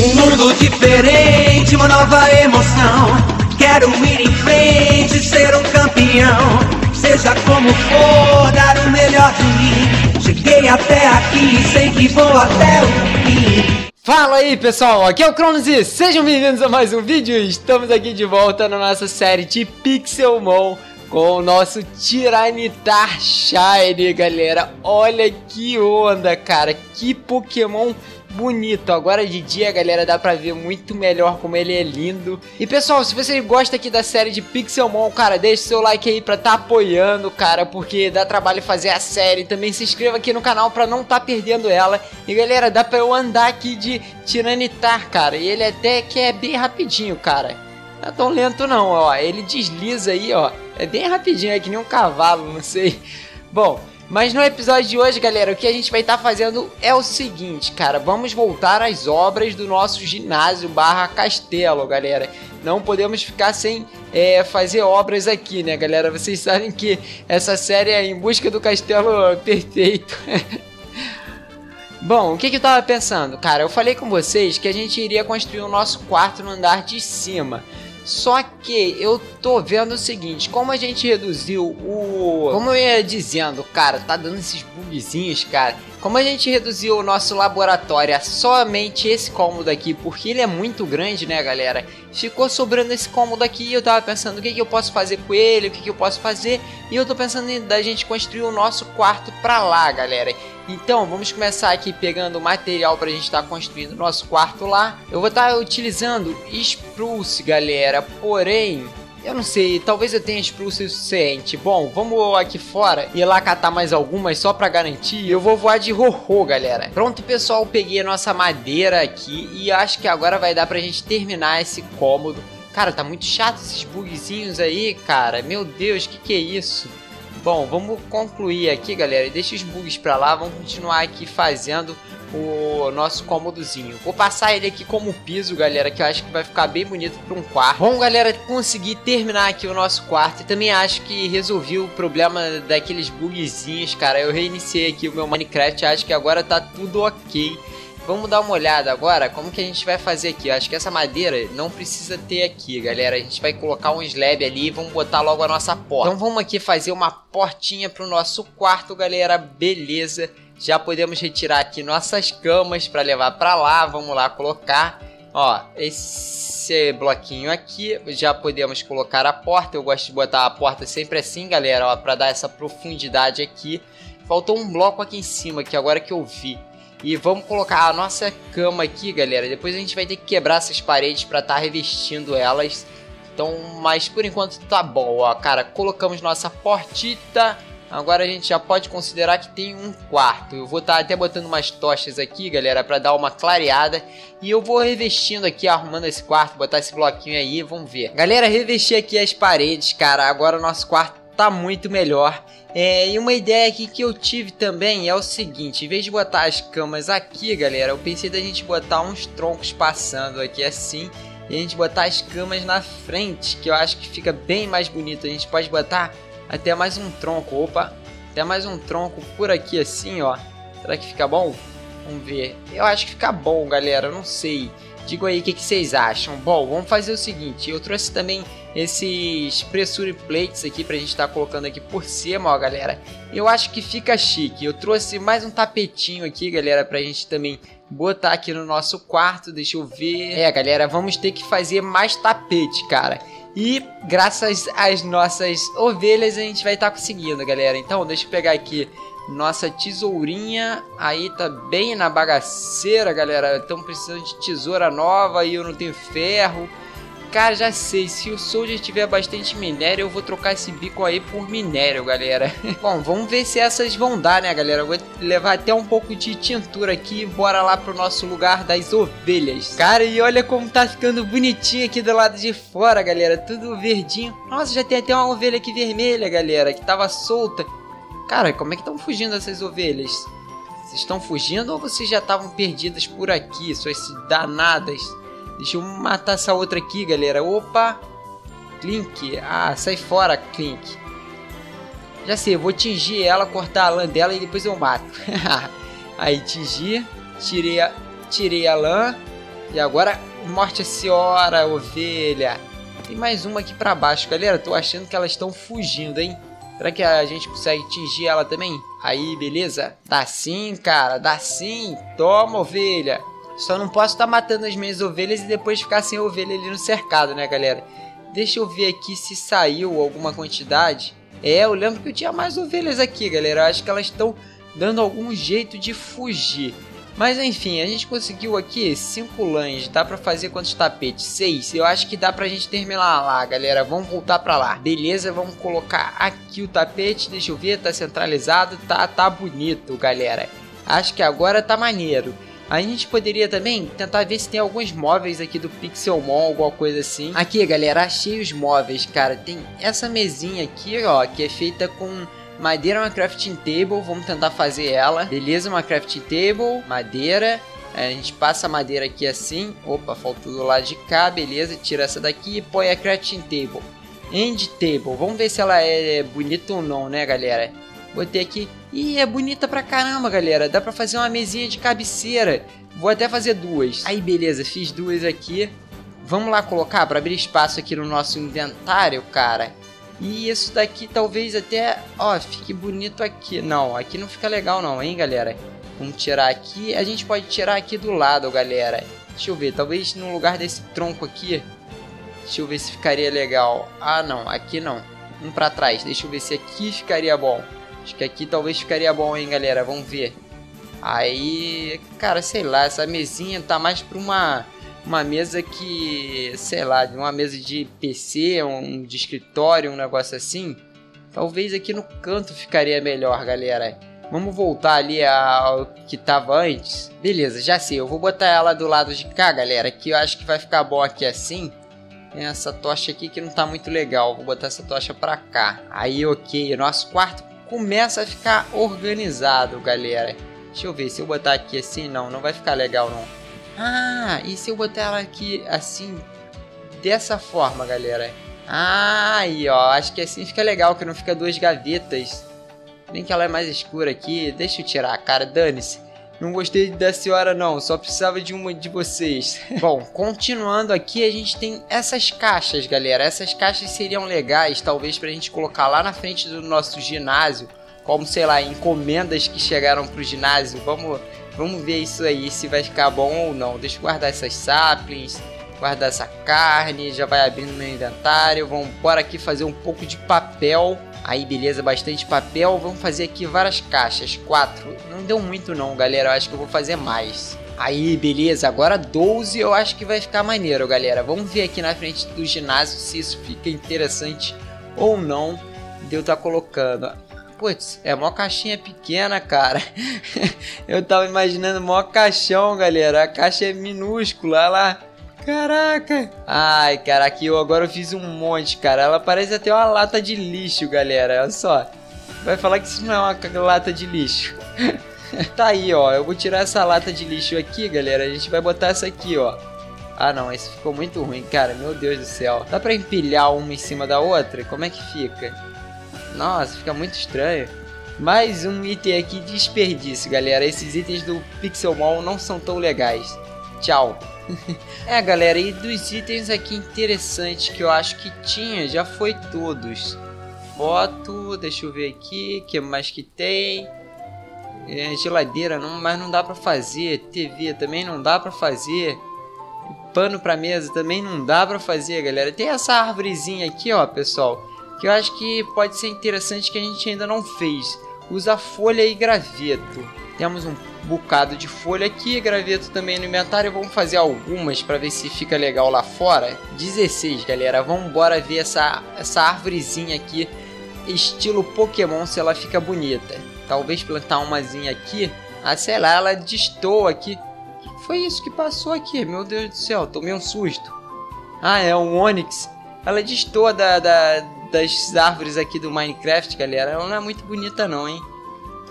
Um mundo diferente, uma nova emoção. Quero ir em frente, ser um campeão. Seja como for, dar o melhor de mim. Cheguei até aqui, sei que vou até o fim. Fala aí pessoal, aqui é o Cronos e sejam bem-vindos a mais um vídeo. Estamos aqui de volta na nossa série de Pixelmon com o nosso Tiranitar Shine, galera. Olha que onda, cara, que Pokémon bonito. Agora de dia, galera, dá pra ver muito melhor como ele é lindo. E pessoal, se você gosta aqui da série de Pixelmon, cara, deixe seu like aí pra tá apoiando, cara, porque dá trabalho fazer a série. Também se inscreva aqui no canal pra não tá perdendo ela. E galera, dá pra eu andar aqui de Tiranitar, cara. E ele até que é bem rapidinho, cara. Não é tão lento não, ó. Ele desliza aí, ó. É bem rapidinho, é que nem um cavalo, não sei. Bom, mas no episódio de hoje, galera, o que a gente vai estar tá fazendo é o seguinte, cara. Vamos voltar às obras do nosso ginásio barra castelo, galera. Não podemos ficar sem é, fazer obras aqui, né, galera? Vocês sabem que essa série é em busca do castelo perfeito. Bom, o que, que eu tava pensando? Cara, eu falei com vocês que a gente iria construir o nosso quarto no andar de cima. Só que eu tô vendo o seguinte, como a gente reduziu o... Como eu ia dizendo, cara, tá dando esses bugzinhos, cara. Como a gente reduziu o nosso laboratório a somente esse cômodo aqui, porque ele é muito grande, né, galera? Ficou sobrando esse cômodo aqui eu tava pensando o que, que eu posso fazer com ele, o que, que eu posso fazer. E eu tô pensando em da gente construir o nosso quarto pra lá, galera. Então, vamos começar aqui pegando o material para a gente estar tá construindo o nosso quarto lá. Eu vou estar tá utilizando Spruce, galera, porém... Eu não sei, talvez eu tenha Spruce o suficiente. Bom, vamos aqui fora e lá catar mais algumas só pra garantir. Eu vou voar de Rorô, galera. Pronto, pessoal, peguei a nossa madeira aqui e acho que agora vai dar pra gente terminar esse cômodo. Cara, tá muito chato esses bugzinhos aí, cara. Meu Deus, que que é isso? Bom, vamos concluir aqui, galera. Deixa os bugs pra lá. Vamos continuar aqui fazendo o nosso cômodozinho. Vou passar ele aqui como piso, galera, que eu acho que vai ficar bem bonito para um quarto. Bom, galera, consegui terminar aqui o nosso quarto e também acho que resolvi o problema daqueles bugzinhos, cara. Eu reiniciei aqui o meu Minecraft, acho que agora tá tudo ok. Vamos dar uma olhada agora como que a gente vai fazer aqui. Eu acho que essa madeira não precisa ter aqui, galera. A gente vai colocar um slab ali e vamos botar logo a nossa porta. Então vamos aqui fazer uma portinha pro nosso quarto, galera. Beleza. Já podemos retirar aqui nossas camas para levar para lá. Vamos lá colocar. Ó, esse bloquinho aqui, já podemos colocar a porta. Eu gosto de botar a porta sempre assim, galera, ó, para dar essa profundidade aqui. Faltou um bloco aqui em cima, que agora que eu vi. E vamos colocar a nossa cama aqui, galera. Depois a gente vai ter que quebrar essas paredes para estar tá revestindo elas. Então, mas por enquanto tá bom, ó, cara. Colocamos nossa portita. Agora a gente já pode considerar que tem um quarto. Eu vou estar tá até botando umas tochas aqui, galera, para dar uma clareada. E eu vou revestindo aqui, arrumando esse quarto, botar esse bloquinho aí, vamos ver. Galera, revestir aqui as paredes, cara. Agora o nosso quarto tá muito melhor. É, e uma ideia aqui que eu tive também é o seguinte, em vez de botar as camas aqui, galera, eu pensei da gente botar uns troncos passando aqui assim e a gente botar as camas na frente, que eu acho que fica bem mais bonito. A gente pode botar até mais um tronco, opa, até mais um tronco por aqui assim, ó. Será que fica bom? Vamos ver. Eu acho que fica bom, galera, eu não sei. Digo aí o que, que, vocês acham. Bom, vamos fazer o seguinte. Eu trouxe também esses pressure plates aqui pra gente estar tá colocando aqui por cima, ó, galera. Eu acho que fica chique. Eu trouxe mais um tapetinho aqui, galera, pra gente também botar aqui no nosso quarto. Deixa eu ver. É, galera, vamos ter que fazer mais tapete, cara. E graças às nossas ovelhas a gente vai estar tá conseguindo, galera. Então, deixa eu pegar aqui nossa tesourinha aí tá bem na bagaceira, galera. Estamos precisando de tesoura nova e eu não tenho ferro. Cara, já sei, se o Soldier tiver bastante minério, eu vou trocar esse bico aí por minério, galera. Bom, vamos ver se essas vão dar, né, galera? Eu vou levar até um pouco de tintura aqui bora lá pro nosso lugar das ovelhas. Cara, e olha como tá ficando bonitinho aqui do lado de fora, galera. Tudo verdinho. Nossa, já tem até uma ovelha aqui vermelha, galera, que tava solta. Cara, como é que estão fugindo essas ovelhas? Vocês estão fugindo ou vocês já estavam perdidas por aqui, suas danadas? Deixa eu matar essa outra aqui, galera. Opa! Clink. Ah, sai fora, Clink. Já sei, eu vou tingir ela, cortar a lã dela e depois eu mato. Aí, tingir. Tirei a, tirei a lã. E agora, morte a senhora, ovelha. Tem mais uma aqui pra baixo, galera. Tô achando que elas estão fugindo, hein? Será que a gente consegue atingir ela também? Aí, beleza? Dá sim, cara. Dá sim. Toma, ovelha. Só não posso estar tá matando as minhas ovelhas e depois ficar sem ovelha ali no cercado, né, galera? Deixa eu ver aqui se saiu alguma quantidade. É, eu lembro que eu tinha mais ovelhas aqui, galera. Eu acho que elas estão dando algum jeito de fugir. Mas enfim, a gente conseguiu aqui 5 lãs. Dá pra fazer quantos tapetes? 6. Eu acho que dá pra gente terminar lá, galera. Vamos voltar pra lá. Beleza, vamos colocar aqui o tapete. Deixa eu ver, tá centralizado. Tá, tá bonito, galera. Acho que agora tá maneiro. A gente poderia também tentar ver se tem alguns móveis aqui do Pixelmon, alguma coisa assim. Aqui, galera, achei os móveis, cara. Tem essa mesinha aqui, ó, que é feita com madeira, uma crafting table. Vamos tentar fazer ela. Beleza, uma crafting table, madeira. É, a gente passa a madeira aqui assim. Opa, faltou do lado de cá, beleza. Tira essa daqui e põe a crafting table. End table, vamos ver se ela é bonita ou não, né, galera? Botei aqui. Ih, é bonita pra caramba, galera. Dá pra fazer uma mesinha de cabeceira. Vou até fazer duas. Aí, beleza. Fiz duas aqui. Vamos lá colocar para abrir espaço aqui no nosso inventário, cara. E isso daqui talvez até, ó, fique bonito aqui. Não, aqui não fica legal não, hein, galera. Vamos tirar aqui. A gente pode tirar aqui do lado, galera. Deixa eu ver, talvez no lugar desse tronco aqui. Deixa eu ver se ficaria legal. Ah, não, aqui não. Um para trás. Deixa eu ver se aqui ficaria bom. Acho que aqui talvez ficaria bom, hein, galera. Vamos ver. Aí, cara, sei lá, essa mesinha tá mais pra uma uma mesa que, sei lá, uma mesa de PC, um de escritório, um negócio assim. Talvez aqui no canto ficaria melhor, galera. Vamos voltar ali ao que tava antes. Beleza, já sei. Eu vou botar ela do lado de cá, galera. Que eu acho que vai ficar bom aqui assim. Essa tocha aqui que não tá muito legal. Vou botar essa tocha pra cá. Aí, ok. Nosso quarto começa a ficar organizado, galera. Deixa eu ver, se eu botar aqui assim, não, não vai ficar legal não. Ah, e se eu botar ela aqui assim, dessa forma, galera? Ah, aí ó, acho que assim fica legal, que não fica duas gavetas. Nem que ela é mais escura aqui, deixa eu tirar, cara, dane-se. Não gostei da senhora não, só precisava de uma de vocês. Bom, continuando aqui, a gente tem essas caixas, galera. Essas caixas seriam legais, talvez pra gente colocar lá na frente do nosso ginásio, como, sei lá, encomendas que chegaram pro ginásio. Vamos, vamos ver isso aí, se vai ficar bom ou não. Deixa eu guardar essas saplings, guardar essa carne, já vai abrindo meu inventário. Vamos bora aqui fazer um pouco de papel Aí, beleza, bastante papel. Vamos fazer aqui várias caixas. Quatro. Não deu muito não, galera. Eu acho que eu vou fazer mais. Aí, beleza. Agora 12 eu acho que vai ficar maneiro, galera. Vamos ver aqui na frente do ginásio se isso fica interessante ou não de eu estar tá colocando. Putz, é uma caixinha pequena, cara. eu tava imaginando maior caixão, galera. A caixa é minúscula, olha lá. Caraca! Ai, cara, aqui eu agora fiz um monte, cara. Ela parece até uma lata de lixo, galera. Olha só. Vai falar que isso não é uma lata de lixo. tá aí, ó. Eu vou tirar essa lata de lixo aqui, galera. A gente vai botar essa aqui, ó. Ah, não. Esse ficou muito ruim, cara. Meu Deus do céu. Dá pra empilhar uma em cima da outra? Como é que fica? Nossa, fica muito estranho. Mais um item aqui de desperdício, galera. Esses itens do Pixelmon não são tão legais. Tchau. é, galera, e dos itens aqui interessantes que eu acho que tinha, já foi todos. Foto, deixa eu ver aqui, que mais que tem? É, geladeira, não, mas não dá pra fazer. TV também não dá pra fazer. Pano pra mesa também não dá pra fazer, galera. Tem essa árvorezinha aqui, ó, pessoal. Que eu acho que pode ser interessante que a gente ainda não fez. Usa folha e graveto. Temos um bocado de folha aqui, graveto também no inventário. Vamos fazer algumas para ver se fica legal lá fora. 16, galera. Vamos embora ver essa, essa árvorezinha aqui, estilo Pokémon, se ela fica bonita. Talvez plantar umazinha aqui. Ah, sei lá, ela destoa aqui. Foi isso que passou aqui? Meu Deus do céu, tomei um susto. Ah, é um Onix. Ela destoa da, da, das árvores aqui do Minecraft, galera. Ela não é muito bonita não, hein?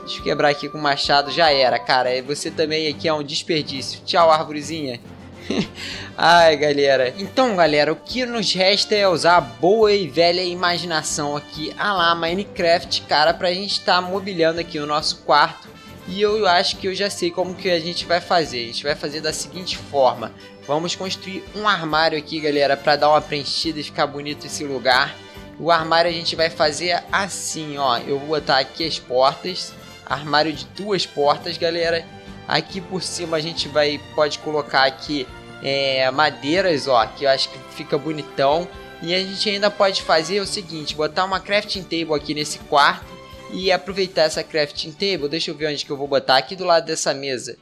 Deixa eu quebrar aqui com o machado, já era, cara. Você também aqui é um desperdício. Tchau, árvorezinha. Ai, galera. Então, galera, o que nos resta é usar a boa e velha imaginação aqui, a lá Minecraft, cara, pra gente estar tá mobiliando aqui o nosso quarto E eu acho que eu já sei como que a gente vai fazer. A gente vai fazer da seguinte forma. Vamos construir um armário aqui, galera, para dar uma preenchida e ficar bonito esse lugar. O armário a gente vai fazer assim, ó. Eu vou botar aqui as portas. Armário de duas portas, galera. Aqui por cima a gente vai pode colocar aqui é, madeiras, ó, que eu acho que fica bonitão. E a gente ainda pode fazer o seguinte, botar uma crafting table aqui nesse quarto e aproveitar essa crafting table, deixa eu ver onde que eu vou botar, aqui do lado dessa mesa.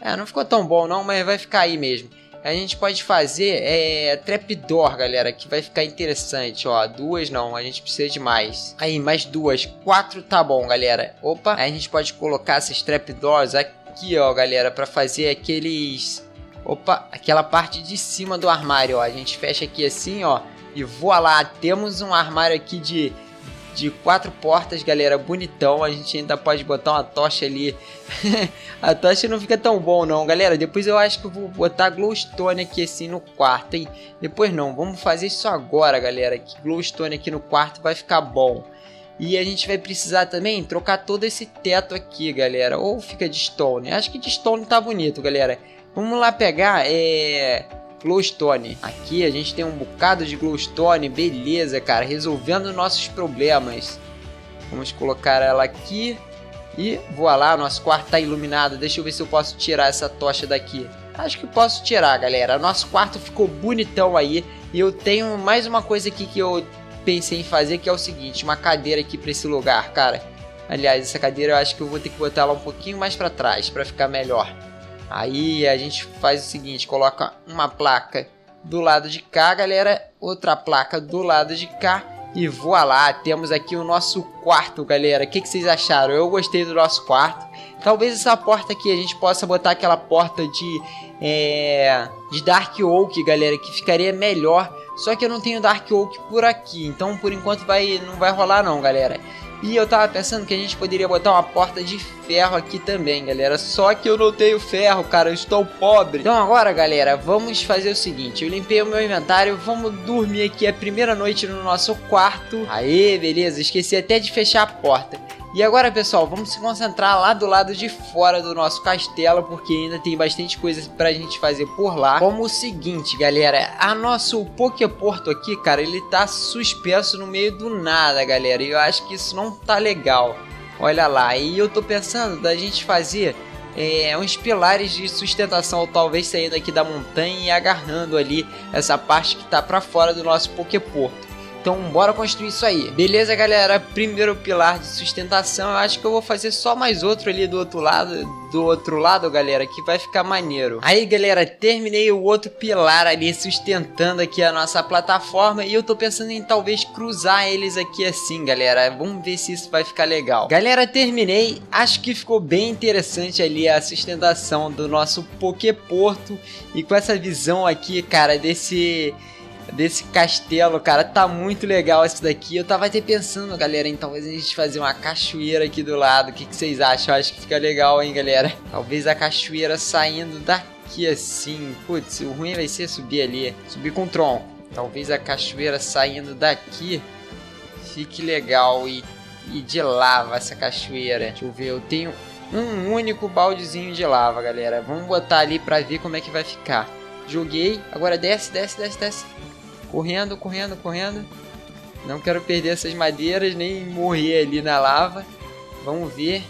É, não ficou tão bom não, mas vai ficar aí mesmo. A gente pode fazer é, trapdoor, galera, que vai ficar interessante, ó. Duas não, a gente precisa de mais. Aí, mais duas. Quatro tá bom, galera. Opa, aí a gente pode colocar esses trapdoors aqui, ó, galera, para fazer aqueles... Opa, aquela parte de cima do armário, ó. A gente fecha aqui assim, ó. E voa lá, temos um armário aqui de de quatro portas, galera, bonitão. A gente ainda pode botar uma tocha ali. a tocha não fica tão bom não, galera. Depois eu acho que eu vou botar glowstone aqui assim no quarto, hein? Depois não, vamos fazer isso agora, galera. Que glowstone aqui no quarto vai ficar bom. E a gente vai precisar também trocar todo esse teto aqui, galera. Ou fica de stone. Acho que de stone tá bonito, galera. Vamos lá pegar, é glowstone. Aqui a gente tem um bocado de glowstone, beleza, cara, resolvendo nossos problemas. Vamos colocar ela aqui e voa lá, nosso quarto tá iluminado. Deixa eu ver se eu posso tirar essa tocha daqui. Acho que posso tirar, galera. Nosso quarto ficou bonitão aí. E eu tenho mais uma coisa aqui que eu pensei em fazer, que é o seguinte, uma cadeira aqui para esse lugar, cara. Aliás, essa cadeira eu acho que eu vou ter que botar ela um pouquinho mais para trás para ficar melhor. Aí a gente faz o seguinte, coloca uma placa do lado de cá, galera, outra placa do lado de cá e voa lá, temos aqui o nosso quarto, galera. O que, que, vocês acharam? Eu gostei do nosso quarto. Talvez essa porta aqui a gente possa botar aquela porta de, é, de Dark Oak, galera, que ficaria melhor. Só que eu não tenho Dark Oak por aqui, então por enquanto vai, não vai rolar não, galera. E eu tava pensando que a gente poderia botar uma porta de ferro aqui também, galera. Só que eu não tenho ferro, cara. Eu estou pobre. Então agora, galera, vamos fazer o seguinte. Eu limpei o meu inventário. Vamos dormir aqui a primeira noite no nosso quarto. Aê, beleza. Esqueci até de fechar a porta. E agora, pessoal, vamos se concentrar lá do lado de fora do nosso castelo, porque ainda tem bastante coisa pra gente fazer por lá. Como o seguinte, galera, a nosso Poképorto aqui, cara, ele tá suspenso no meio do nada, galera, e eu acho que isso não tá legal. Olha lá, e eu tô pensando da gente fazer é, uns pilares de sustentação, talvez saindo aqui da montanha e agarrando ali essa parte que tá para fora do nosso Poképorto. Então bora construir isso aí. Beleza, galera? Primeiro pilar de sustentação. Eu acho que eu vou fazer só mais outro ali do outro lado. Do outro lado, galera, que vai ficar maneiro. Aí, galera, terminei o outro pilar ali sustentando aqui a nossa plataforma. E eu tô pensando em talvez cruzar eles aqui assim, galera. Vamos ver se isso vai ficar legal. Galera, terminei. Acho que ficou bem interessante ali a sustentação do nosso Poképorto. E com essa visão aqui, cara, desse desse castelo, cara. Tá muito legal isso daqui. Eu tava até pensando, galera, em talvez a gente fazer uma cachoeira aqui do lado. O que, que vocês acham? Eu acho que fica legal, hein, galera? Talvez a cachoeira saindo daqui assim. Putz, o ruim vai ser subir ali. Subir com o tronco. Talvez a cachoeira saindo daqui fique legal e, e de lava essa cachoeira. Deixa eu ver, eu tenho um único baldezinho de lava, galera. Vamos botar ali pra ver como é que vai ficar. Joguei, agora desce, desce, desce, desce. Correndo, correndo, correndo. Não quero perder essas madeiras, nem morrer ali na lava. Vamos ver.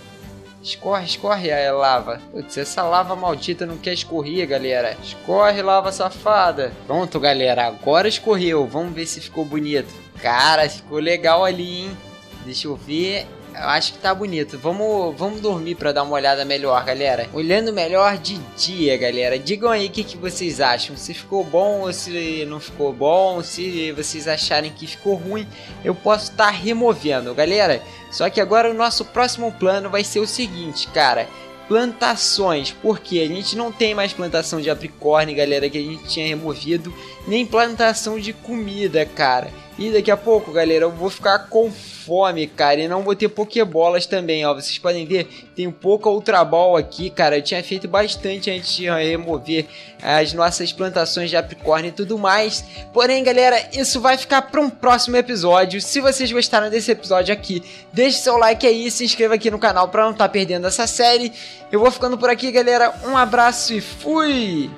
Escorre, escorre a lava. Putz, essa lava maldita não quer escorrer, galera. Escorre, lava safada. Pronto, galera. Agora escorreu. Vamos ver se ficou bonito. Cara, ficou legal ali, hein? Deixa eu ver. Eu acho que tá bonito. Vamos, vamos dormir para dar uma olhada melhor, galera. Olhando melhor de dia, galera. Digam aí o que, que vocês acham. Se ficou bom ou se não ficou bom. Se vocês acharem que ficou ruim, eu posso estar tá removendo, galera. Só que agora o nosso próximo plano vai ser o seguinte, cara plantações, porque a gente não tem mais plantação de abricórnio, galera, que a gente tinha removido, nem plantação de comida, cara. E daqui a pouco, galera, eu vou ficar com fome, cara, e não vou ter pokebolas também, ó. Vocês podem ver, tem pouca Ultra Ball aqui, cara. Eu tinha feito bastante antes de remover as nossas plantações de apricórnio e tudo mais. Porém, galera, isso vai ficar para um próximo episódio. Se vocês gostaram desse episódio aqui, deixe seu like aí, se inscreva aqui no canal para não estar tá perdendo essa série. Eu vou ficando por aqui, galera. Um abraço e fui!